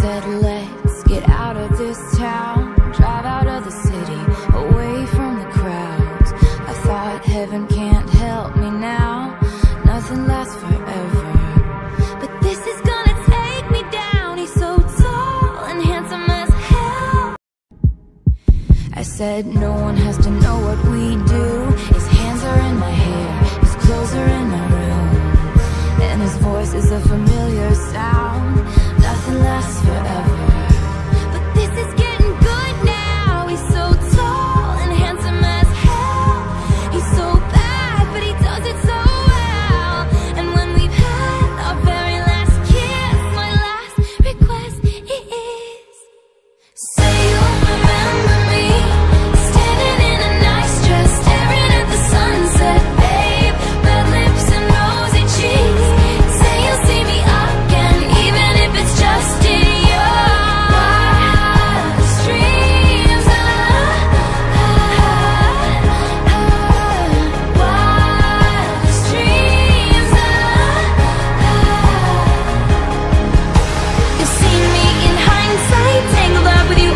said, let's get out of this town Drive out of the city, away from the crowds. I thought heaven can't help me now Nothing lasts forever. But this is gonna take me down He's so tall and handsome as hell. I said no one has to know what we do. His hands are in my hair His clothes are in my room And his voice is a familiar sound You see me in hindsight, tangled up with you